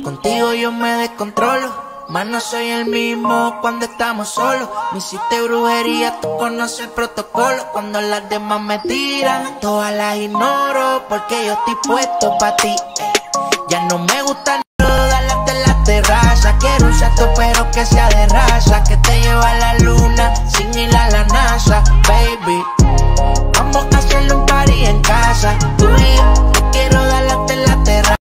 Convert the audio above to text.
Contigo yo me descontrolo. Más no soy el mismo cuando estamos solos. Me hiciste brujería, tú conoces el protocolo. Cuando las demás me tiran, todas las ignoro. Porque yo estoy puesto pa' ti. Eh. Ya no me gustan todas las de la terraza. Quiero un chato, pero que sea de raza. Que te